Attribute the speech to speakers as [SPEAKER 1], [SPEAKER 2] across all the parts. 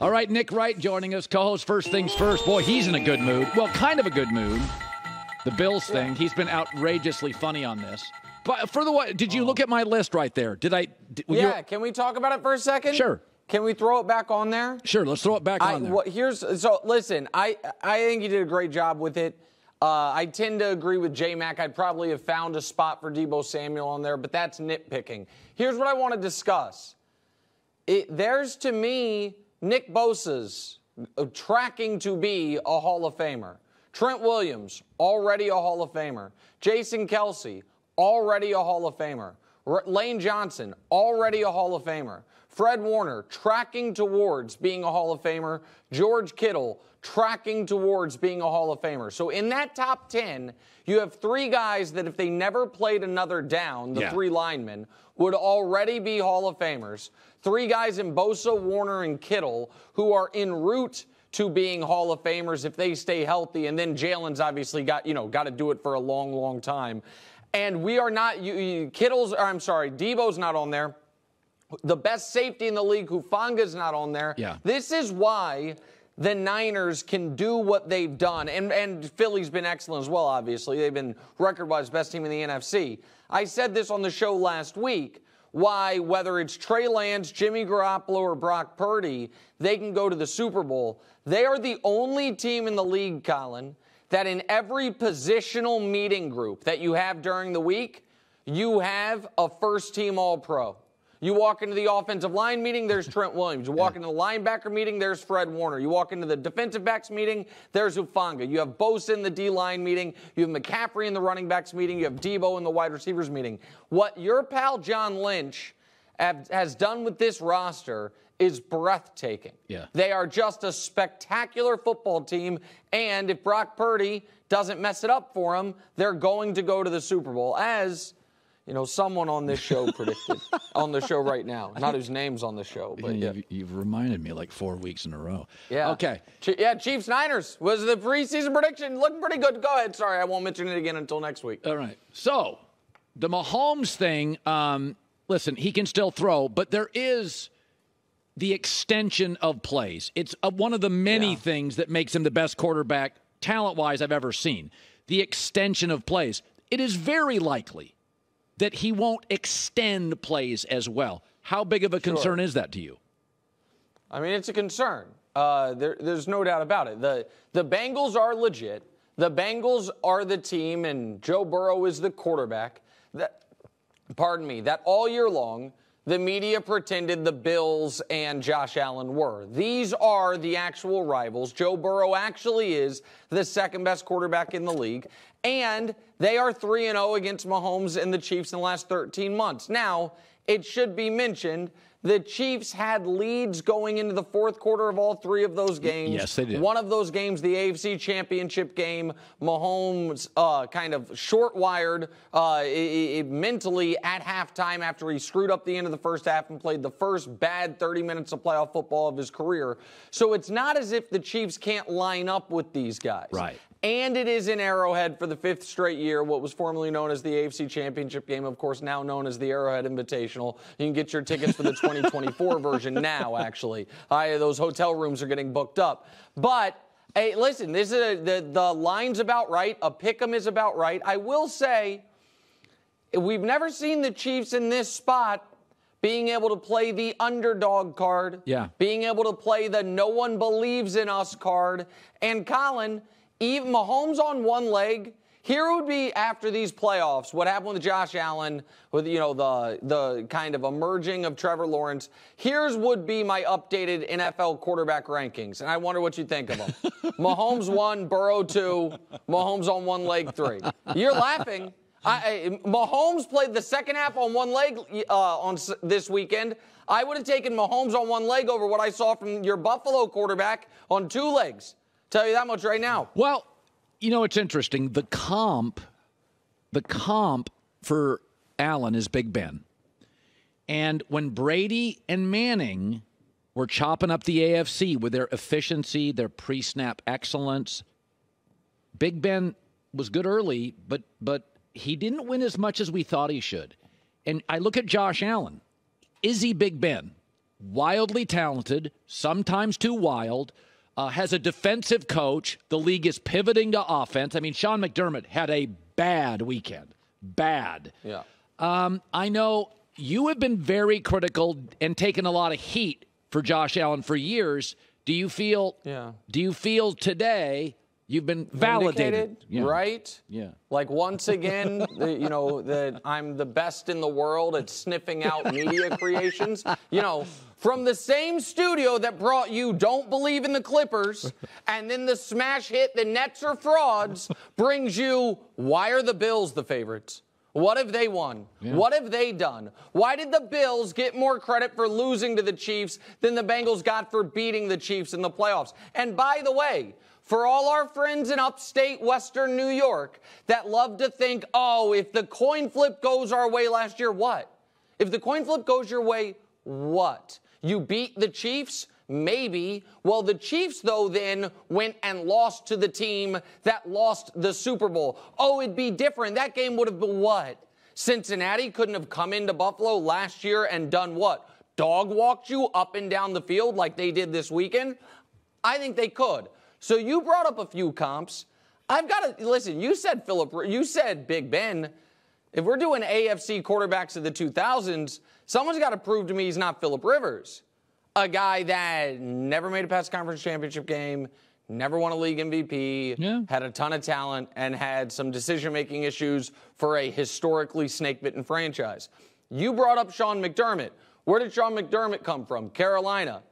[SPEAKER 1] All right, Nick Wright joining us, co-host First Things First. Boy, he's in a good mood. Well, kind of a good mood. The Bills thing. He's been outrageously funny on this. But for the what? Did you look at my list right there? Did I? Did, you-
[SPEAKER 2] Yeah, can we talk about it for a second?
[SPEAKER 1] Sure.
[SPEAKER 2] Can we throw it back on there?
[SPEAKER 1] Sure. Let's throw it back
[SPEAKER 2] I,
[SPEAKER 1] on there.
[SPEAKER 2] what, here's so listen. I I think you did a great job with it. Uh, I tend to agree with J Mac. I'd probably have found a spot for Deebo Samuel on there, but that's nitpicking. Here's what I want to discuss. It, there's to me Nick Bosa's uh, tracking to be a Hall of Famer. Trent Williams already a Hall of Famer. Jason Kelce already a Hall of Famer. Lane Johnson already a Hall of Famer. Fred Warner tracking towards being a Hall of Famer. George Kittle tracking towards being a Hall of Famer. So in that top 10, you have three guys that if they never played another down, the
[SPEAKER 1] Yeah.
[SPEAKER 2] three linemen, would already be Hall of Famers. Three guys in Bosa, Warner, and Kittle who are en route to being Hall of Famers if they stay healthy. And then Jalen's obviously got, you know, got to do it for a long, long time. And we are not, you, you, Kittle's, or I'm sorry, Deebo's not on there. The best safety in the league, Hufanga's not on there.
[SPEAKER 1] Yeah.
[SPEAKER 2] This is why the Niners can do what they've done. And, and Philly's been excellent as well, obviously. They've been record wise best team in the NFC. I said this on the show last week why, whether it's Trey Lance, Jimmy Garoppolo, or Brock Purdy, they can go to the Super Bowl. They are the only team in the league, Colin, that in every positional meeting group that you have during the week, you have a first team All Pro. You walk into the offensive line meeting, there's Trent Williams. You walk into the linebacker meeting, there's Fred Warner. You walk into the defensive backs meeting, there's Hufanga. You have Bosa in the D line meeting. You have McCaffrey in the running backs meeting. You have Deebo in the wide receivers meeting. What your pal John Lynch have- has done with this roster is breathtaking.
[SPEAKER 1] Yeah.
[SPEAKER 2] They are just a spectacular football team. And if Brock Purdy doesn't mess it up for them, they're going to go to the Super Bowl, as you know, someone on this show predicted on the show right now. Not whose name's on the show, but yeah.
[SPEAKER 1] You've, you've reminded me like four weeks in a row.
[SPEAKER 2] Yeah.
[SPEAKER 1] Okay.
[SPEAKER 2] Ch- yeah, Chiefs Niners was the preseason prediction. Looking pretty good. Go ahead. Sorry, I won't mention it again until next week.
[SPEAKER 1] All right. So the Mahomes thing, um, listen, he can still throw, but there is the extension of plays. It's uh, one of the many
[SPEAKER 2] Yeah.
[SPEAKER 1] things that makes him the best quarterback, talent wise, I've ever seen. The extension of plays. It is very likely that he won't extend plays as well. How big of a concern is that to you?
[SPEAKER 2] I mean, it's a concern. Uh, there, there's no doubt about it. The the Bengals are legit. The Bengals are the team, and Joe Burrow is the quarterback. That, pardon me. That all year long, the media pretended the Bills and Josh Allen were. These are the actual rivals. Joe Burrow actually is the second best quarterback in the league, and they are 3 and 0 against Mahomes and the Chiefs in the last 13 months. Now, it should be mentioned the Chiefs had leads going into the fourth quarter of all three of those games.
[SPEAKER 1] Yes, they did.
[SPEAKER 2] One of those games, the AFC Championship game, Mahomes uh, kind of short wired uh, mentally at halftime after he screwed up the end of the first half and played the first bad 30 minutes of playoff football of his career. So it's not as if the Chiefs can't line up with these guys.
[SPEAKER 1] Right.
[SPEAKER 2] And it is in Arrowhead for the fifth straight year, what was formerly known as the AFC Championship game, of course, now known as the Arrowhead Invitational. You can get your tickets for the 2024 version now, actually. I, those hotel rooms are getting booked up. But hey, listen, this is a, the, the line's about right. A pick 'em is about right. I will say, we've never seen the Chiefs in this spot being able to play the underdog card.
[SPEAKER 1] Yeah.
[SPEAKER 2] Being able to play the no one believes in us card. And Colin, even Mahomes on one leg. Here would be after these playoffs, what happened with Josh Allen, with you know the the kind of emerging of Trevor Lawrence. Here's would be my updated NFL quarterback rankings, and I wonder what you think of them. Mahomes one, Burrow two, Mahomes on one leg three. You're laughing. I, Mahomes played the second half on one leg uh, on s- this weekend. I would have taken Mahomes on one leg over what I saw from your Buffalo quarterback on two legs. Tell you that much right now.
[SPEAKER 1] Well, you know, it's interesting. The comp, the comp for Allen is Big Ben. And when Brady and Manning were chopping up the AFC with their efficiency, their pre-snap excellence, Big Ben was good early, but but he didn't win as much as we thought he should. And I look at Josh Allen. Is he Big Ben? wildly talented, sometimes too wild. Uh, has a defensive coach. The league is pivoting to offense. I mean, Sean McDermott had a bad weekend. Bad.
[SPEAKER 2] Yeah.
[SPEAKER 1] Um, I know you have been very critical and taken a lot of heat for Josh Allen for years. Do you feel?
[SPEAKER 2] Yeah.
[SPEAKER 1] Do you feel today you've been validated?
[SPEAKER 2] Yeah. Right?
[SPEAKER 1] Yeah.
[SPEAKER 2] Like once again, the, you know, that I'm the best in the world at sniffing out media creations. You know, from the same studio that brought you Don't Believe in the Clippers, and then the smash hit The Nets Are Frauds brings you Why Are the Bills the favorites? What have they won? Yeah. What have they done? Why did the Bills get more credit for losing to the Chiefs than the Bengals got for beating the Chiefs in the playoffs? And by the way, for all our friends in upstate Western New York that love to think, oh, if the coin flip goes our way last year, what? If the coin flip goes your way, what? You beat the Chiefs? Maybe. Well, the Chiefs, though, then went and lost to the team that lost the Super Bowl. Oh, it'd be different. That game would have been what? Cincinnati couldn't have come into Buffalo last year and done what? Dog walked you up and down the field like they did this weekend? I think they could. So you brought up a few comps. I've got to listen. You said Philip. You said Big Ben. If we're doing AFC quarterbacks of the 2000s, someone's got to prove to me he's not Philip Rivers a guy that never made a past conference championship game, never won a league MVP, yeah. had a ton of talent, and had some decision making issues for a historically snake bitten franchise. You brought up Sean McDermott. Where did Sean McDermott come from? Carolina.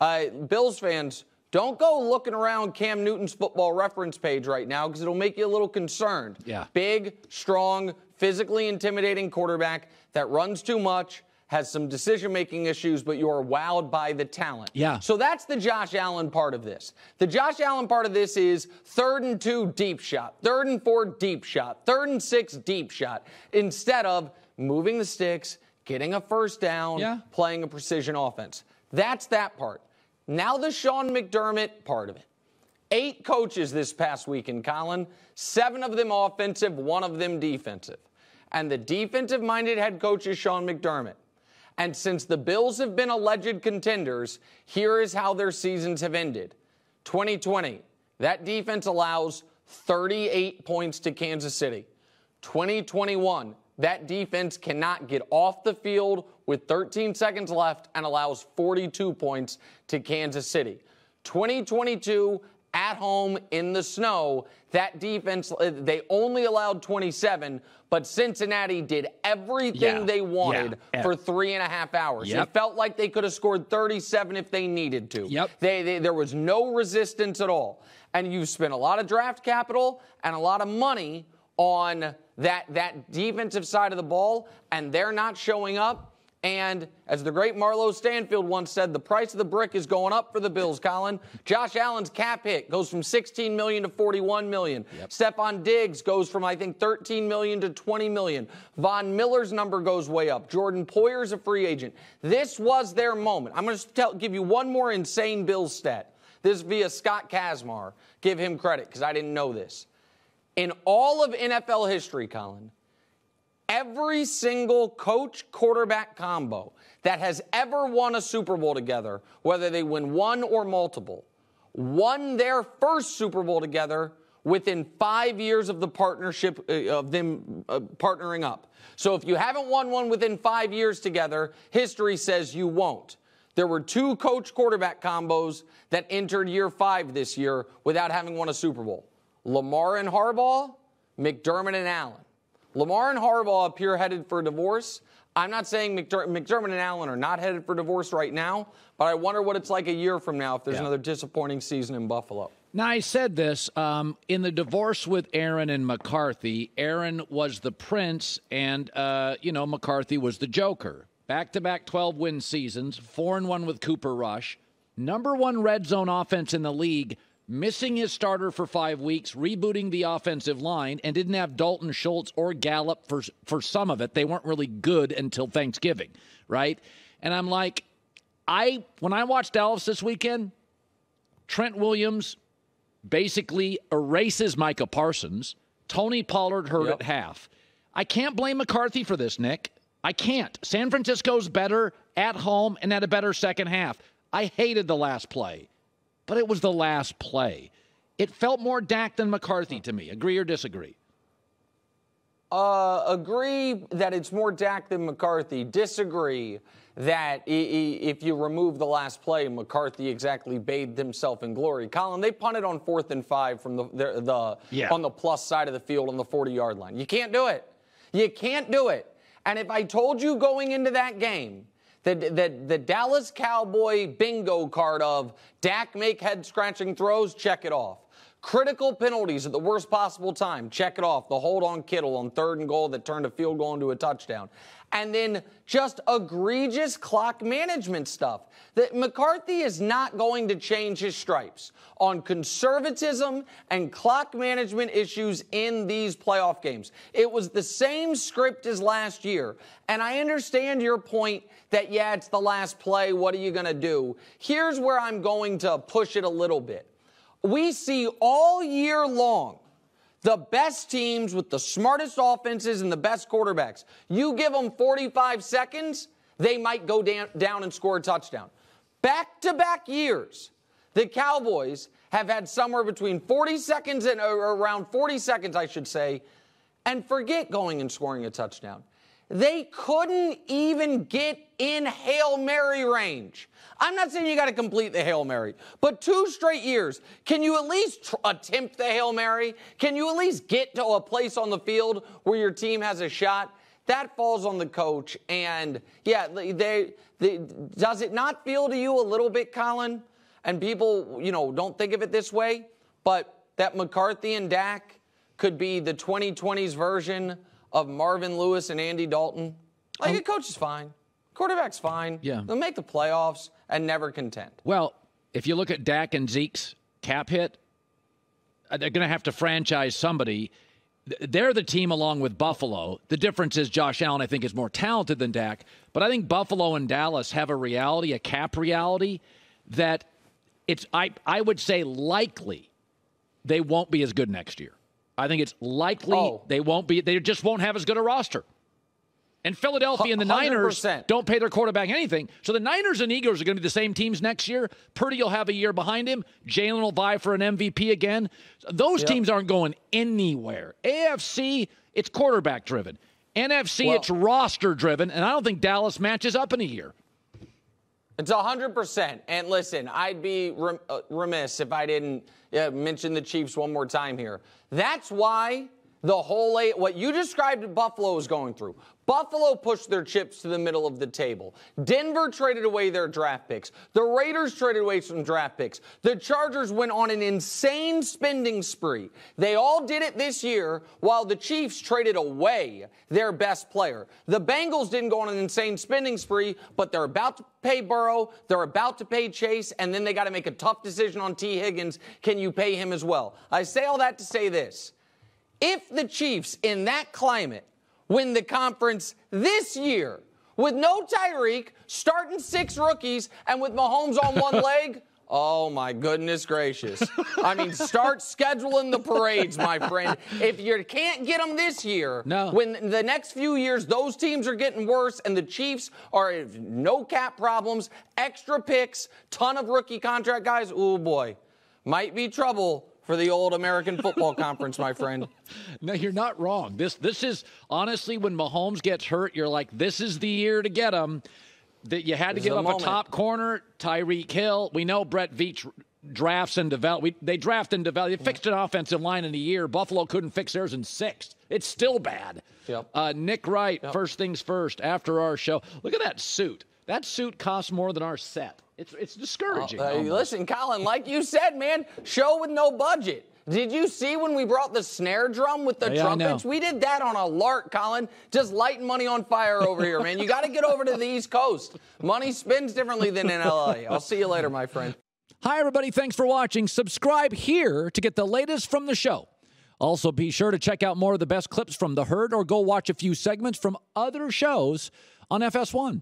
[SPEAKER 2] Uh, Bills fans, don't go looking around Cam Newton's football reference page right now because it'll make you a little concerned.
[SPEAKER 1] Yeah.
[SPEAKER 2] Big, strong, physically intimidating quarterback that runs too much, has some decision making issues, but you're wowed by the talent.
[SPEAKER 1] Yeah.
[SPEAKER 2] So that's the Josh Allen part of this. The Josh Allen part of this is third and two, deep shot, third and four, deep shot, third and six, deep shot, instead of moving the sticks, getting a first down,
[SPEAKER 1] yeah.
[SPEAKER 2] playing a precision offense. That's that part. Now the Sean McDermott part of it. Eight coaches this past week in Colin, seven of them offensive, one of them defensive. And the defensive minded head coach is Sean McDermott. And since the Bills have been alleged contenders, here is how their seasons have ended 2020, that defense allows 38 points to Kansas City. 2021, that defense cannot get off the field with 13 seconds left and allows 42 points to Kansas City. 2022, at home in the snow, that defense, uh, they only allowed 27, but Cincinnati did everything yeah. they wanted yeah. for three and a half hours. Yep. It felt like they could have scored 37 if they needed to.
[SPEAKER 1] Yep.
[SPEAKER 2] They, they, there was no resistance at all. And you've spent a lot of draft capital and a lot of money on that, that defensive side of the ball, and they're not showing up. And as the great Marlo Stanfield once said, the price of the brick is going up for the Bills, Colin. Josh Allen's cap hit goes from 16 million to 41 million. Yep. Stefon Diggs goes from I think 13 million to 20 million. Von Miller's number goes way up. Jordan Poyer's a free agent. This was their moment. I'm going to give you one more insane Bills stat. This via Scott Kacsmar. Give him credit because I didn't know this. In all of NFL history, Colin, every single coach quarterback combo that has ever won a Super Bowl together, whether they win one or multiple, won their first Super Bowl together within five years of the partnership uh, of them uh, partnering up. So if you haven't won one within five years together, history says you won't. There were two coach quarterback combos that entered year five this year without having won a Super Bowl Lamar and Harbaugh, McDermott and Allen. Lamar and Harbaugh appear headed for divorce. I'm not saying McDer- McDermott and Allen are not headed for divorce right now, but I wonder what it's like a year from now if there's yeah. another disappointing season in Buffalo.
[SPEAKER 1] Now, I said this um, in the divorce with Aaron and McCarthy. Aaron was the prince, and, uh, you know, McCarthy was the joker. Back to back 12 win seasons, 4 and 1 with Cooper Rush, number one red zone offense in the league missing his starter for five weeks, rebooting the offensive line, and didn't have Dalton Schultz or Gallup for for some of it. They weren't really good until Thanksgiving, right? And I'm like, I when I watched Dallas this weekend, Trent Williams basically erases Micah Parsons. Tony Pollard hurt yep. at half. I can't blame McCarthy for this, Nick. I can't. San Francisco's better. at home and had a better second half. I hated the last play, but it was the last play. It felt more Dak than McCarthy to me. Agree or disagree?
[SPEAKER 2] Uh, agree that it's more Dak than McCarthy. Disagree that if you remove the last play, McCarthy exactly bathed himself in glory. Colin, they punted on fourth and five from the, the, the yeah. on the plus side of the field on the 40 yard line. You can't do it. You can't do it. And if I told you going into that game the, the, the Dallas Cowboy bingo card of Dak make head scratching throws, check it off. Critical penalties at the worst possible time. Check it off. The hold on Kittle on third and goal that turned a field goal into a touchdown. And then just egregious clock management stuff. That McCarthy is not going to change his stripes on conservatism and clock management issues in these playoff games. It was the same script as last year. And I understand your point that, yeah, it's the last play. What are you going to do? Here's where I'm going to push it a little bit we see all year long the best teams with the smartest offenses and the best quarterbacks. You give them 45 seconds, they might go down, down and score a touchdown. Back to back years, the Cowboys have had somewhere between 40 seconds and around 40 seconds, I should say, and forget going and scoring a touchdown. They couldn't even get in Hail Mary range. I'm not saying you got to complete the Hail Mary, but two straight years, can you at least tr- attempt the Hail Mary? Can you at least get to a place on the field where your team has a shot? That falls on the coach. And yeah, they, they, does it not feel to you a little bit, Colin? And people, you know, don't think of it this way, but that McCarthy and Dak could be the 2020s version of Marvin Lewis and Andy Dalton. Like, um, a coach is fine. Quarterback's fine.
[SPEAKER 1] Yeah.
[SPEAKER 2] They'll make the playoffs and never contend.
[SPEAKER 1] Well, if you look at Dak and Zeke's cap hit, uh, they're going to have to franchise somebody. They're the team along with Buffalo. The difference is Josh Allen, I think, is more talented than Dak. But I think Buffalo and Dallas have a reality, a cap reality, that it's, I, I would say, likely they won't be as good next year. I think it's likely oh. they won't be, they just won't have as good a roster. And Philadelphia and the 100%. Niners don't pay their quarterback anything. So the Niners and Eagles are going to be the same teams next year. Purdy will have a year behind him. Jalen will vie for an MVP again. Those yep. teams aren't going anywhere. AFC, it's quarterback driven. NFC, well, it's roster driven. And I don't think Dallas matches up in a year.
[SPEAKER 2] It's 100%. And listen, I'd be uh, remiss if I didn't mention the Chiefs one more time here. That's why the whole what you described Buffalo is going through. Buffalo pushed their chips to the middle of the table. Denver traded away their draft picks. The Raiders traded away some draft picks. The Chargers went on an insane spending spree. They all did it this year while the Chiefs traded away their best player. The Bengals didn't go on an insane spending spree, but they're about to pay Burrow, they're about to pay Chase, and then they got to make a tough decision on Tee Higgins. Can you pay him as well? I say all that to say this. If the Chiefs in that climate win the conference this year with no Tyreek, starting six rookies, and with Mahomes on one leg, Oh my goodness gracious. I mean, start scheduling the parades, my friend. If you can't get them this year,
[SPEAKER 1] no.
[SPEAKER 2] when the next few years those teams are getting worse and the Chiefs are no cap problems, extra picks, ton of rookie contract guys, oh boy, might be trouble for the old American Football Conference, my friend.
[SPEAKER 1] No, you're not wrong. This this is honestly when Mahomes gets hurt, you're like, this is the year to get him. That you had to give up moment. a top corner, Tyreek Hill. We know Brett Veach drafts and develop. We, they draft and develop. They fixed an offensive line in a year. Buffalo couldn't fix theirs in six. It's still bad.
[SPEAKER 2] Yep.
[SPEAKER 1] Uh, Nick Wright, yep. first things first. After our show, look at that suit. That suit costs more than our set. It's it's discouraging. Uh,
[SPEAKER 2] listen, Colin, like you said, man, show with no budget. Did you see when we brought the snare drum with the yeah, trumpets? We did that on a lark, Colin. Just lighting money on fire over here, man. You got to get over to the East Coast. Money spins differently than in LA. I'll see you later, my friend.
[SPEAKER 1] Hi, everybody. Thanks for watching. Subscribe here to get the latest from the show. Also, be sure to check out more of the best clips from The Herd or go watch a few segments from other shows on FS1.